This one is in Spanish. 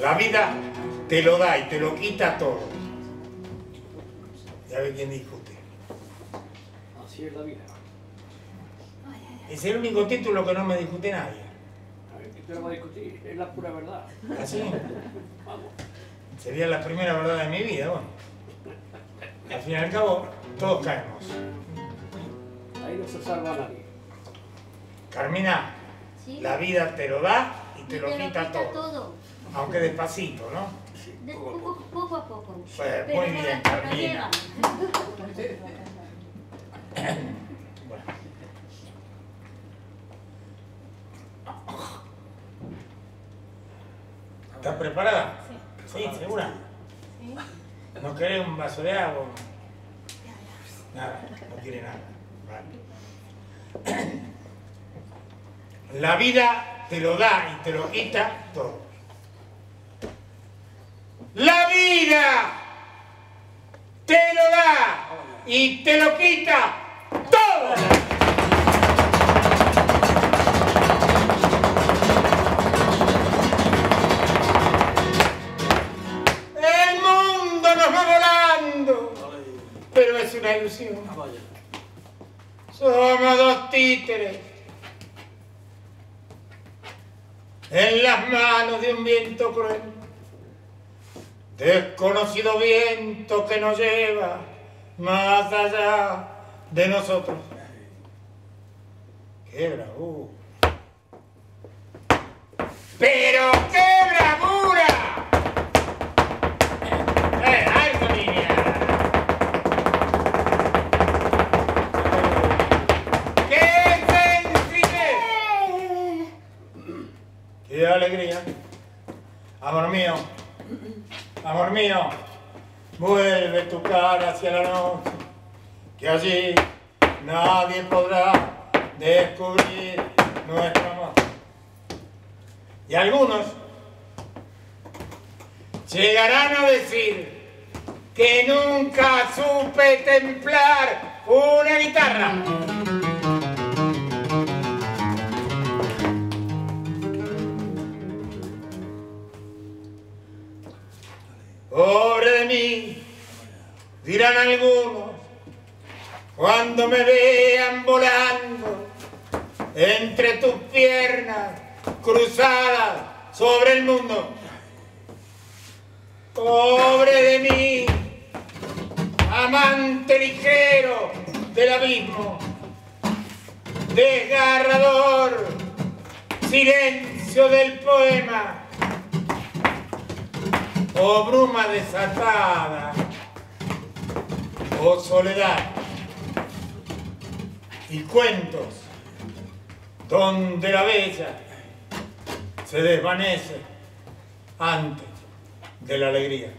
La vida te lo da y te lo quita todo. Ya ve quién dijo usted. Así es la vida. Es el único título que no me discute nadie. A ver, ¿qué te lo va a discutir? Es la pura verdad. ¿Así? Vamos. Sería la primera verdad de mi vida, bueno. Al fin y al cabo, todos caemos. Ahí no se salva a nadie. Carmina, ¿Sí? la vida te lo da y te Y lo quita todo. todo. Aunque despacito, ¿no? Poco, poco a poco. Pues, Pero muy bien, pero Carmina. Bueno. ¿Estás preparada? Sí. ¿segura? Sí. ¿No querés un vaso de agua? Nada, no quiere nada. Vale. La vida te lo da y te lo quita todo. La vida te lo da y te lo quita todo. El mundo nos va volando, pero es una ilusión. Somos dos títeres en las manos de un viento cruel. Desconocido viento que nos lleva más allá de nosotros. ¡Qué bravura! ¡Pero qué bravura! ¡Eh, alto, niña! ¡Qué sencillez! ¡Qué alegría! Amor mío, amor mío, vuelve tu cara hacia la noche, que allí nadie podrá descubrir nuestro amor. Y algunos llegarán a decir que nunca supe templar una guitarra. Pobre de mí, dirán algunos, cuando me vean volando entre tus piernas cruzadas sobre el mundo. Pobre de mí, amante ligero del abismo, desgarrador silencio del poema, o bruma desatada, o soledad, y cuentos donde la bella se desvanece antes de la alegría.